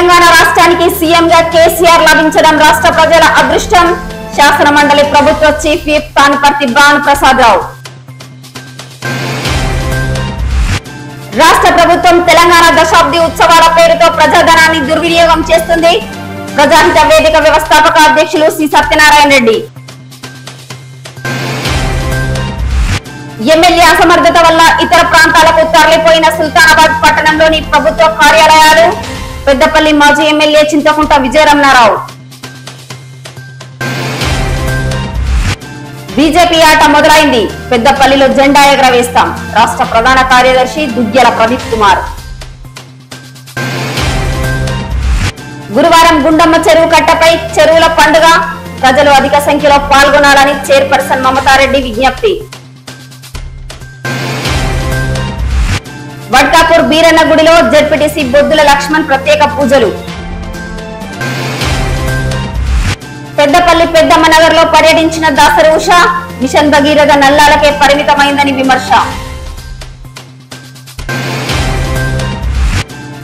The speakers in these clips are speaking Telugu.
తెలంగాణ రాష్ట్రానికి సీఎంగా కేసీఆర్ లభించడం రాష్ట్ర ప్రజల అదృష్టం. శాసన మండలి ప్రభుత్వ చీఫ్ విప్ తానిపర్తి భాను ప్రసాద్ రావు. రాష్ట్ర ప్రభుత్వం తెలంగాణ దశాబ్ది ఉత్సవాల పేరుతో ప్రజాధనాన్ని దుర్వినియోగం చేస్తుంది. ప్రజాహిత వేదిక వ్యవస్థాపక అధ్యక్షులు సి. సత్యనారాయణ రెడ్డి. ఎమ్మెల్యే అసమర్థత వల్ల ఇతర ప్రాంతాలకు తరలిపోయిన సుల్తానాబాద్ పట్టణంలోని ప్రభుత్వ కార్యాలయాలు పెద్దపల్లి మాజీ ఎమ్మెల్యే చింతకుంట విజయరమణారావు. బీజేపీ ఆట మొదలైంది. పెద్దపల్లిలో జెండా ఎగరవేస్తాం. రాష్ట్ర ప్రధాన కార్యదర్శి దుగ్గ్యల ప్రదీప్ కుమార్. గురువారం గుండమ్మ చెరువు కట్టపై చెరువుల పండుగ. ప్రజలు అధిక సంఖ్యలో పాల్గొనాలని చైర్పర్సన్ మమతారెడ్డి విజ్ఞప్తి. వడ్కాపూర్ బీరన్న గుడిలో జడ్పీటీసీ బొద్దుల లక్ష్మణ్ ప్రత్యేక పూజలు. పెద్దపల్లి పెద్దమ్మ నగర్లో పర్యటించిన దాసరి ఉష మిషన్ భగీరథ నల్లాలకే పరిమితమైందని విమర్శ.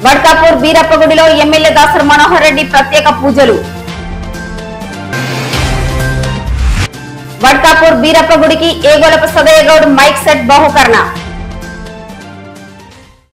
వడ్కాపూర్ బీరప్ప గుడిలో ఎమ్మెల్యే దాసరి మనోహర్ రెడ్డి ప్రత్యేక పూజలు. వడ్కాపూర్ బీరప్ప గుడికి ఏగోలప సదయ్య గౌడ్ మైక్ సెట్ బహుకరణ.